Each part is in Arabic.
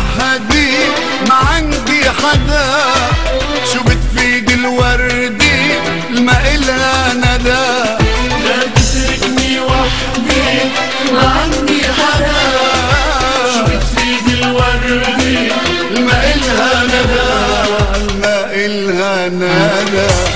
وحدي ما عندي حدا. شو بتفيد الوردة ما إلها ندى. لا تتركني وحدي ما عندي حدا. شو بتفيد الوردي ما إلها ندى. ما إلها ندى.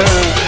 Yeah.